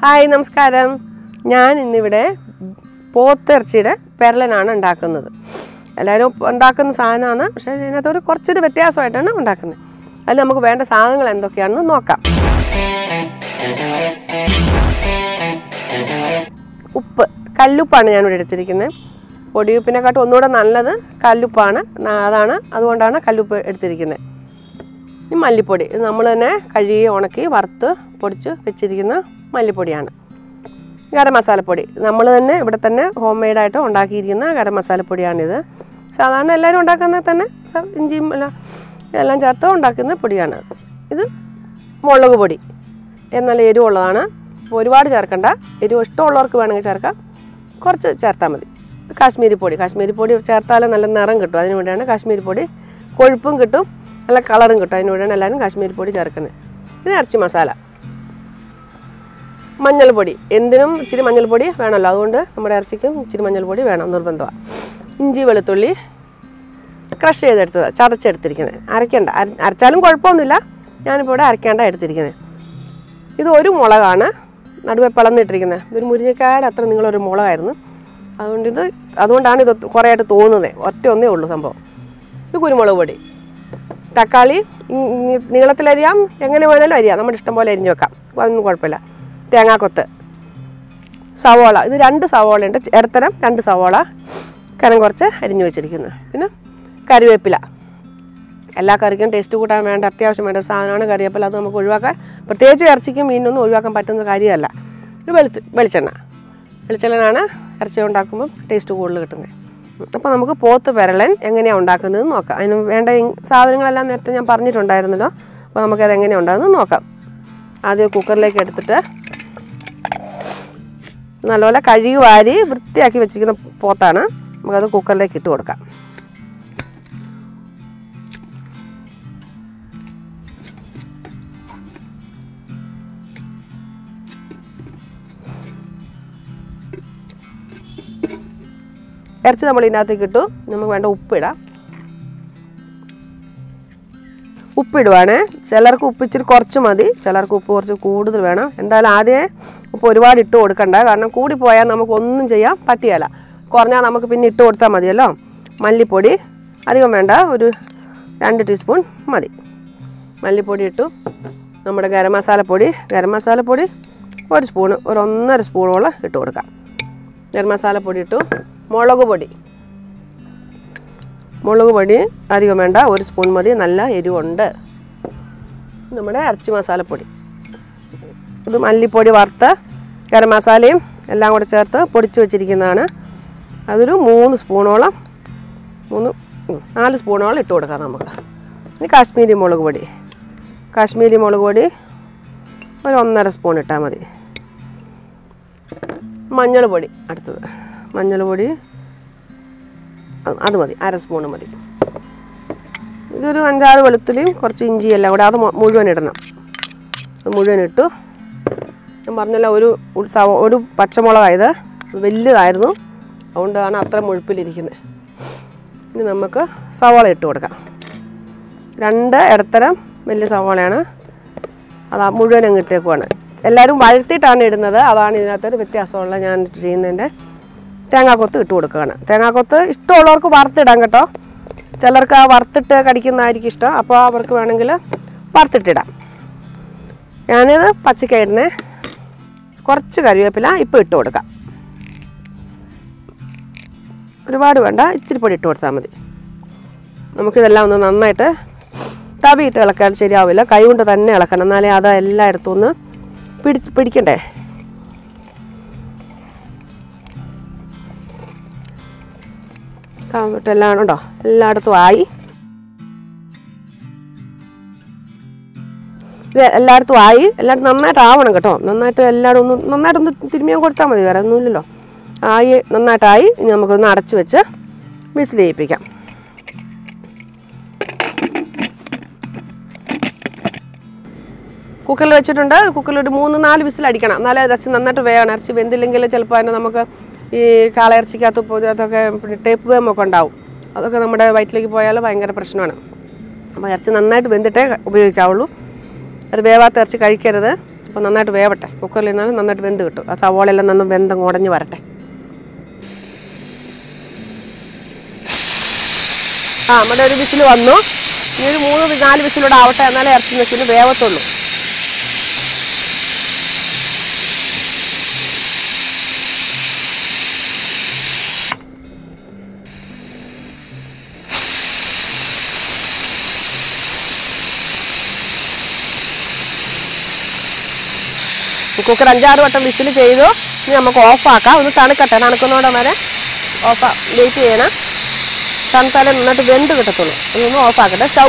Hi നമസ്കാരം. ഞാൻ ഇന്നിവിടെ പോത്തിറച്ചിയുടെ പെരലനാണ് ഉണ്ടാക്കുന്നത്. എല്ലാവരും ഉണ്ടാക്കുന്ന സാധനമാണ് പക്ഷേ അതിനകത്തൊരു കുറച്ചൊരു വ്യത്യാസമായിട്ടാണ് ഉണ്ടാക്കുന്നത്. അതിൽ നമുക്ക് വേണ്ട സാധനങ്ങൾ എന്തൊക്കെയാണെന്ന് നോക്കാം. ഉപ്പ് കല്ലുപ്പാണ് ഞാനിവിടെ എടുത്തിരിക്കുന്നത്. പൊടിയുപ്പിനെക്കാട്ടും ഒന്നുകൂടെ നല്ലത് കല്ലുപ്പാണ്. അതാണ് അതുകൊണ്ടാണ് കല്ലുപ്പ് എടുത്തിരിക്കുന്നത്. ഈ മല്ലിപ്പൊടി ഇത് നമ്മൾ തന്നെ കഴുകി ഉണക്കി വറുത്ത് പൊടിച്ച് വെച്ചിരിക്കുന്ന മല്ലിപ്പൊടിയാണ്. ഗരം മസാലപ്പൊടി നമ്മൾ തന്നെ ഇവിടെ തന്നെ ഹോം മെയ്ഡായിട്ട് ഉണ്ടാക്കിയിരിക്കുന്ന ഗരം മസാലപ്പൊടിയാണിത് സാധാരണ എല്ലാവരും ഉണ്ടാക്കുന്ന തന്നെ ഇഞ്ചിയും എല്ലാം എല്ലാം ചേർത്ത് ഉണ്ടാക്കുന്ന പൊടിയാണ്. ഇത് മുളക് പൊടി. എന്നാൽ എരിവുള്ളതാണ്. ഒരുപാട് ചേർക്കണ്ട. എരിവ് ഇഷ്ടമുള്ളവർക്ക് വേണമെങ്കിൽ ചേർക്കാം. കുറച്ച് ചേർത്താൽ മതി. കാശ്മീരി പൊടി. കാശ്മീരി പൊടി ചേർത്താൽ നല്ല നിറം കിട്ടും. അതിന് വേണ്ടിയാണ് കാശ്മീരി പൊടി കൊഴുപ്പും കിട്ടും. നല്ല കളറും കിട്ടും. അതിന് വേണ്ടിയാണ് എല്ലാവരും കാശ്മീരി പൊടി ചേർക്കുന്നത്. ഇത് ഇറച്ചി മസാല. മഞ്ഞൾപ്പൊടി. എന്തിനും ഇച്ചിരി മഞ്ഞൾപ്പൊടി വേണമല്ലോ. അതുകൊണ്ട് നമ്മുടെ ഇറച്ചിക്കും ഇച്ചിരി മഞ്ഞൾപ്പൊടി വേണം നിർബന്ധമാണ് ഇഞ്ചി വെളുത്തുള്ളി ക്രഷ് ചെയ്തെടുത്തത്. ചതച്ചെടുത്തിരിക്കുന്നത്. അരയ്ക്കേണ്ട. അരച്ചാലും കുഴപ്പമൊന്നുമില്ല. ഞാനിപ്പോൾ ഇവിടെ അരയ്ക്കേണ്ട എടുത്തിരിക്കുന്നത്. ഇത് ഒരു മുളകാണ്. നടുവെ പിളന്നിട്ടിരിക്കുന്നത് ഇതൊരു മുരിങ്ങക്കായുടെ അത്ര നിങ്ങളൊരു മുളകായിരുന്നു. അതുകൊണ്ട് ഇത് അതുകൊണ്ടാണ് ഇത് കുറേ ആയിട്ട് തോന്നുന്നത് ഒറ്റ ഒന്നേ ഉള്ളൂ സംഭവം. ഇത് കുരുമുളക് പൊടി. തക്കാളി നീളത്തിലരിയാം. എങ്ങനെ വേണേലും അരിയാം. നമ്മുടെ ഇഷ്ടം പോലെ അരിഞ്ഞു വെക്കാം. അതൊന്നും കുഴപ്പമില്ല. തേങ്ങാക്കൊത്ത്. സവോള. ഇത് രണ്ട് സവോള ഉണ്ട് ഇടത്തരം രണ്ട് സവോള. കനം കുറച്ച് അരിഞ്ഞു വെച്ചിരിക്കുന്നത് പിന്നെ കറിവേപ്പില. എല്ലാ കറിക്കും ടേസ്റ്റ് കൂട്ടാൻ വേണ്ട അത്യാവശ്യം വേണ്ട ഒരു സാധനമാണ് കറിവേപ്പില. അത് നമുക്ക് ഒഴിവാക്കാൻ പ്രത്യേകിച്ച് ഇറച്ചിക്കും മീനൊന്നും ഒഴിവാക്കാൻ പറ്റുന്ന കാര്യമല്ല. ഇത് വെളുത്ത് വെളിച്ചെണ്ണ. വെളിച്ചെണ്ണനാണ് ഇറച്ചി ഉണ്ടാക്കുമ്പോൾ ടേസ്റ്റ് കൂടുതൽ കിട്ടുന്നത്. അപ്പോൾ നമുക്ക് പോത്ത് പെരളൻ എങ്ങനെയാണ് ഉണ്ടാക്കുന്നത് നോക്കാം. അതിന് വേണ്ട സാധനങ്ങളെല്ലാം നേരത്തെ ഞാൻ പറഞ്ഞിട്ടുണ്ടായിരുന്നല്ലോ. അപ്പോൾ നമുക്കത് എങ്ങനെയാണ് ഉണ്ടാകുന്നത് നോക്കാം. ആദ്യം കുക്കറിലേക്ക് എടുത്തിട്ട് നല്ലപോലെ കഴുകി വാരി വൃത്തിയാക്കി വെച്ചിരിക്കുന്ന പോത്താണ്. നമുക്കത് കുക്കറിലേക്ക് ഇട്ട് കൊടുക്കാം. ഇറച്ചി നമ്മൾ ഇതിനകത്തേക്ക് ഇട്ടു. നമുക്ക് വേണ്ട ഉപ്പിടാം. ഉപ്പിടുവാണ്. ചിലർക്ക് ഉപ്പ് ഇച്ചിരി കുറച്ച് മതി. ചിലർക്ക് ഉപ്പ് കുറച്ച് കൂടുതൽ വേണം. എന്തായാലും ആദ്യമേ ഉപ്പ് ഒരുപാട് ഇട്ട് കൊടുക്കണ്ട. കാരണം കൂടിപ്പോയാൽ നമുക്കൊന്നും ചെയ്യാൻ പറ്റിയല്ല കുറഞ്ഞാൽ നമുക്ക് പിന്നെ ഇട്ട് കൊടുത്താൽ മതിയല്ലോ. മല്ലിപ്പൊടി അധികം വേണ്ട. ഒരു രണ്ട് ടീസ്പൂൺ മതി. മല്ലിപ്പൊടി ഇട്ടു. നമ്മുടെ ഗരം മസാലപ്പൊടി ഗരം മസാലപ്പൊടി ഒരു സ്പൂണ് ഒരു ഒന്നര സ്പൂണോളം ഇട്ട് കൊടുക്കാം. ഗരം മസാലപ്പൊടി ഇട്ടു. മുളക് പൊടി. മുളക് പൊടി അധികം വേണ്ട. ഒരു സ്പൂൺ മതി. നല്ല എരിവുണ്ട്. നമ്മുടെ ഇറച്ചി മസാലപ്പൊടി. ഇത് മല്ലിപ്പൊടി വറുത്ത് ഗരം മസാലയും എല്ലാം കൂടെ ചേർത്ത് പൊടിച്ച് വെച്ചിരിക്കുന്നതാണ്. അതൊരു മൂന്ന് സ്പൂണോളം മൂന്ന് നാല് സ്പൂണോളം ഇട്ട് കൊടുക്കാം നമുക്ക്. ഇനി കാശ്മീരി മുളക് പൊടി. കാശ്മീരി മുളക് പൊടി ഒരു ഒന്നര സ്പൂൺ ഇട്ടാൽ മതി. മഞ്ഞൾ പൊടി അടുത്തത്. മഞ്ഞൾ പൊടി അത് മതി അര സ്പൂണ് മതി. ഇതൊരു അഞ്ചാറ് വെളുത്തുള്ളിയും കുറച്ച് ഇഞ്ചി എല്ലാം കൂടെ അത് മുഴുവൻ ഇടണം. അത് മുഴുവൻ ഇട്ടു. ഞാൻ പറഞ്ഞല്ലോ ഒരു ഉത്സവം ഒരു പച്ചമുളകായത് വലുതായിരുന്നു. അതുകൊണ്ടാണ് അത്ര മുഴുപ്പിലിരിക്കുന്നത് ഇനി നമുക്ക് സവാള ഇട്ട് കൊടുക്കാം. രണ്ട് ഇടത്തരം വലിയ സവാളയാണ്. അത് മുഴുവൻ അങ്ങ് ഇട്ടേക്കുവാണ്. എല്ലാവരും വഴത്തിയിട്ടാണ് ഇടുന്നത്. അതാണ് ഇതിനകത്തൊരു വ്യത്യാസമുള്ള ഞാൻ ചെയ്യുന്നതിന്റെ തേങ്ങാക്കൊത്ത് ഇട്ട് കൊടുക്കുകയാണ്. തേങ്ങാക്കൊത്ത് ഇഷ്ടമുള്ളവർക്ക് വറുത്തിടാം കേട്ടോ. ചിലർക്ക് ആ വറുത്തിട്ട് കടിക്കുന്നതായിരിക്കും ഇഷ്ടം. അപ്പോൾ അവർക്ക് വേണമെങ്കിൽ വറുത്തിട്ടിടാം. ഞാനിത് പച്ചക്കായിരുന്നേ കുറച്ച് കറിവേപ്പില ഇപ്പോൾ ഇട്ട് കൊടുക്കാം. ഒരുപാട് വേണ്ട ഇച്ചിരി പൊടി ഇട്ട് കൊടുത്താൽ മതി. നമുക്കിതെല്ലാം ഒന്ന് നന്നായിട്ട് തവിയിട്ട് ഇളക്കാൻ ശരിയാവില്ല. കൈ കൊണ്ട് തന്നെ ഇളക്കണം. എന്നാലേ അത് എല്ലായിടത്തും ഒന്ന് പിടി പിടിക്കണ്ടേ? എല്ലാം ഉണ്ടോ എല്ലായിടത്തും ആയി. ഇത് എല്ലായിടത്തും ആയി. എല്ലായിടത്തും നന്നായിട്ട് ആവണം കേട്ടോ. നന്നായിട്ട് എല്ലായിടും ഒന്ന് നന്നായിട്ടൊന്ന് തിരുമ്മിയാൻ കൊടുത്താൽ മതി. വേറെ ഒന്നുമില്ലല്ലോ. ആയി നന്നായിട്ടായി. ഇനി നമുക്കൊന്ന് അടച്ചു വെച്ച് വിസിൽ ചെയ്യിപ്പിക്കാം. കുക്കറിൽ വെച്ചിട്ടുണ്ട്. കുക്കറിൽ ഒരു മൂന്ന് നാല് വിസിൽ അടിക്കണം എന്നാലേ ഇറച്ചി നന്നായിട്ട് വേണം ഇറച്ചി വെന്തില്ലെങ്കിൽ ചിലപ്പോൾ അതിനെ നമുക്ക് ഈ കാളയിറച്ചിക്കകത്ത് അതൊക്കെ ടേപ്പ് വേമൊക്കെ ഉണ്ടാവും. അതൊക്കെ നമ്മുടെ വയറ്റിലേക്ക് പോയാൽ ഭയങ്കര പ്രശ്നമാണ്. അപ്പോൾ ഇറച്ചി നന്നായിട്ട് വെന്തിട്ടേ ഉപയോഗിക്കാവുള്ളൂ. അത് വേവാത്ത ഇറച്ചി കഴിക്കരുത്. അപ്പോൾ നന്നായിട്ട് വേവട്ടെ. കുക്കറിൽ നിന്നാലും നന്നായിട്ട് വെന്ത് കിട്ടും. ആ സവോളയെല്ലാം നന്ന് വെന്തം ഉടഞ്ഞ് വരട്ടെ. ആ നമ്മുടെ ഒരു വിസിൽ വന്നു. ഇനി ഒരു മൂന്ന് നാല് വിസിലൂടെ ആവട്ടെ എന്നാലേ ഇറച്ചി വെച്ചിട്ട് വേവത്തുള്ളൂ. കുക്കർ അഞ്ചാറ് വട്ടം വിസിൽ ചെയ്തു. ഇനി നമുക്ക് ഓഫാക്കാം ഒന്ന് തണുക്കട്ടെ തണുക്കുന്നോടെ വരെ ഓഫ് വെയിറ്റ് ചെയ്യണം. തണുത്താലേ നന്നായിട്ട് വെന്ത് കിട്ടത്തുള്ളൂ ഇതൊന്ന് ഓഫാക്കട്ടെ സ്റ്റൗ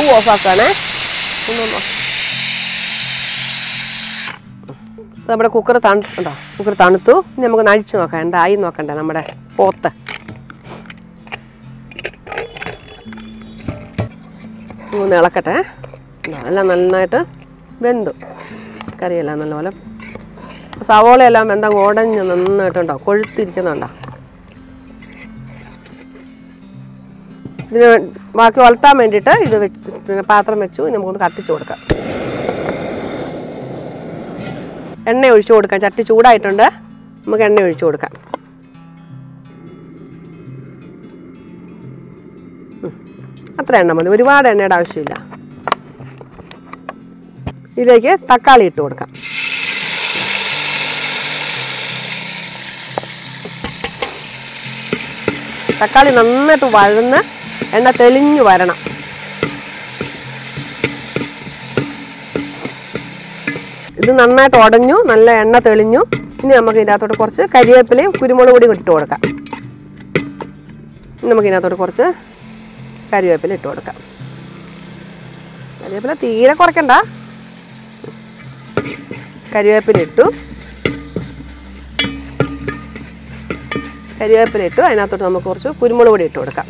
ഇപ്പൊ നമ്മുടെ കുക്കർ തണുത്തുണ്ടോ കുക്കർ തണുത്തു. ഇനി നമുക്ക് നഴിച്ചു നോക്കാം. എന്തായി നോക്കണ്ടേ നമ്മുടെ പോത്ത്. ഒന്ന് ഇളക്കട്ടെ. എല്ലാം നന്നായിട്ട് വെന്തു. കറിയെല്ലാം നല്ലപോലെ സവോളയെല്ലാം എന്താ ഉടഞ്ഞ് നന്നായിട്ടുണ്ടോ. കൊഴുത്തിരിക്കുന്നുണ്ടോ. ഇതിന് ബാക്കി വളർത്താൻ വേണ്ടിയിട്ട് ഇത് വെച്ച് പിന്നെ പാത്രം വെച്ചു. നമുക്കൊന്ന് കത്തിച്ച് കൊടുക്കാം. എണ്ണ ഒഴിച്ചു കൊടുക്കാം. ചട്ടി ചൂടായിട്ടുണ്ട്. നമുക്ക് എണ്ണ ഒഴിച്ചു കൊടുക്കാം. അത്ര എണ്ണ മതി. ഒരുപാട് എണ്ണയുടെ ആവശ്യമില്ല. ഇതിലേക്ക് തക്കാളി ഇട്ട് കൊടുക്കാം. തക്കാളി നന്നായിട്ട് വഴന്ന് എണ്ണ തെളിഞ്ഞു വരണം. ഇത് നന്നായിട്ട് ഉടഞ്ഞു നല്ല എണ്ണ തെളിഞ്ഞു. ഇനി നമുക്ക് ഇതിനകത്തോട്ട് കുറച്ച് കരിവേപ്പിലയും കുരുമുളക് പൊടിയും ഇട്ട് കൊടുക്കാം. നമുക്ക് ഇതിനകത്തോട്ട് കുറച്ച് കരിവേപ്പില ഇട്ട് കൊടുക്കാം. കരിവേപ്പില തീരെ കുറയ്ക്കണ്ട. കരിവേപ്പില ഇട്ടു. കരിവേപ്പില ഇട്ടു. അതിനകത്തോട്ട് നമുക്ക് കുറച്ച് കുരുമുളക് പൊടി ഇട്ട് കൊടുക്കാം.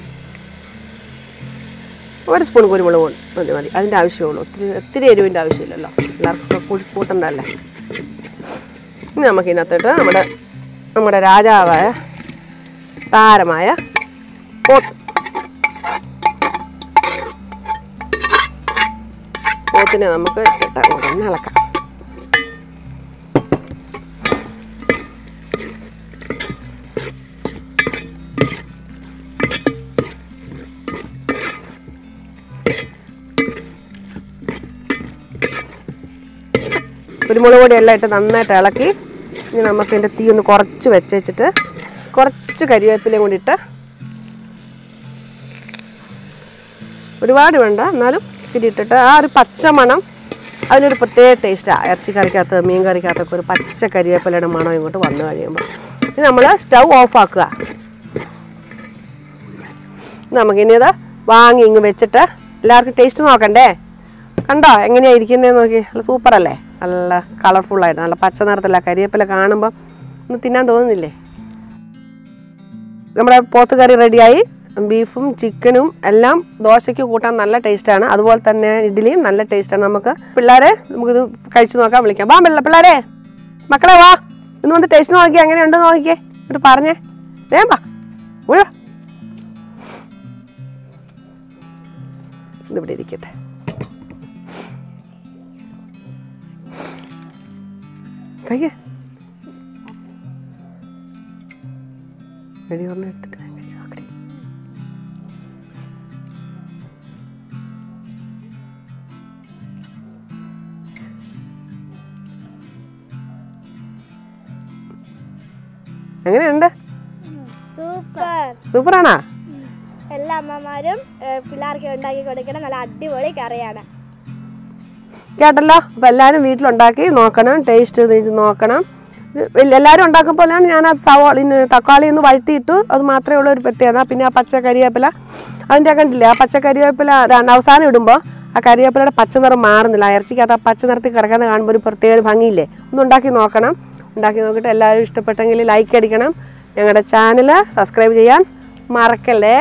ഒരു സ്പൂൺ കുരുമുളക് പൊടി മതി മതി. അതിന്റെ ആവശ്യമുള്ളൂ. ഒത്തിരി ഒത്തിരി എരിവിന്റെ ആവശ്യമില്ലല്ലോ. എല്ലാവർക്കും കൂടി കൂട്ടണ്ടല്ലേ? ഇനി നമുക്ക് നമ്മുടെ നമ്മുടെ രാജാവായ താരമായ പോത്ത്. പോത്തിനെ നമുക്ക് ഇട്ടിട്ട് അങ്ങോട്ട് ഒന്ന് ഇളക്കാം. കുരുമുളക് പൊടി എല്ലാം ഇട്ട് നന്നായിട്ട് ഇളക്കി ഇനി നമുക്ക് ഇതിന്റെ തീ ഒന്ന് കുറച്ച് വെച്ചേച്ചിട്ട് കുറച്ച് കരിവേപ്പിലയും കൂടി ഇട്ട് ഒരുപാട് വേണ്ട എന്നാലും ഇച്ചിരി ഇട്ടിട്ട് ആ ഒരു പച്ച മണം അതിനൊരു പ്രത്യേക ടേസ്റ്റാണ് ഇറച്ചി കറിക്കകത്ത് മീൻ കറിക്കകത്തൊക്കെ ഒരു പച്ച കരിവേപ്പിലയുടെ മണം ഇങ്ങോട്ട് വന്നു കഴിയുമ്പോൾ ഇനി നമ്മൾ സ്റ്റൗ ഓഫാക്കുക നമുക്കിനി ഇത് വാങ്ങി ഇങ്ങ് വെച്ചിട്ട് എല്ലാവർക്കും ടേസ്റ്റ് നോക്കണ്ടേ? കണ്ടോ? എങ്ങനെയാണ് ഇരിക്കുന്നതെന്ന് നോക്കി. സൂപ്പറല്ലേ നല്ല കളർഫുള്ളായിട്ട് നല്ല പച്ച നിറത്തില്ല കരിയേപ്പില കാണുമ്പോൾ ഒന്ന് തിന്നാൻ തോന്നുന്നില്ലേ? നമ്മുടെ പോത്ത് കറി റെഡിയായി ബീഫും ചിക്കനും എല്ലാം ദോശയ്ക്ക് കൂട്ടാൻ നല്ല ടേസ്റ്റാണ് അതുപോലെ തന്നെ ഇഡ്ഡലിയും നല്ല ടേസ്റ്റാണ് നമുക്ക്. പിള്ളേരെ നമുക്കിത് കഴിച്ചു നോക്കാൻ വിളിക്കാം. വാ പിള്ള പിള്ളേരെ. മക്കളെ വാ. ഇന്ന് വന്ന് ടേസ്റ്റ് നോക്കിയേ ഉണ്ടോ നോക്കിയേ എന്നിട്ട് പറഞ്ഞേ. വേം വാ. ഇവിടെ ഇരിക്കട്ടെ. കഴിക്കേ. വെടി ഒരെണ്ണം എടുത്തിട്ട് ഞാൻ കഴിച്ചു നോക്കട്ടെ എങ്ങനെയുണ്ട്? സൂപ്പർ. സൂപ്പറാണോ? എല്ലാ അമ്മമാരും പിള്ളേർക്ക് ഉണ്ടാക്കി കൊടുക്കണം. നല്ല അടിപൊളി കറിയാണ്. കേട്ടല്ലോ? അപ്പം എല്ലാവരും വീട്ടിലുണ്ടാക്കി നോക്കണം ടേസ്റ്റ് ചെയ്ത് നോക്കണം. എല്ലാവരും ഉണ്ടാക്കും പോലെയാണ് ഞാൻ ആ സവാള തക്കാളി ഒന്ന് വഴത്തിയിട്ടു അത് മാത്രമേ ഉള്ളൂ ഒരു പ്രത്യേകത. പിന്നെ ആ പച്ച കരിവേപ്പില അതിന്റെ കണ്ടില്ലേ ആ പച്ച കരിവേപ്പില അവസാനം ഇടുമ്പോൾ ആ കരിവേപ്പിലയുടെ പച്ച നിറം മാറുന്നില്ല. ഇറച്ചിക്കകത്ത് ആ പച്ച നിറത്തിൽ കിടക്കുന്ന കാണുമ്പോൾ ഒരു പ്രത്യേക ഒരു ഭംഗിയില്ലേ? ഒന്ന് ഉണ്ടാക്കി നോക്കണം. ഉണ്ടാക്കി നോക്കിയിട്ട് എല്ലാവരും ഇഷ്ടപ്പെട്ടെങ്കിൽ ലൈക്ക് അടിക്കണം. ഞങ്ങളുടെ ചാനൽ സബ്സ്ക്രൈബ് ചെയ്യാൻ മറക്കല്ലേ?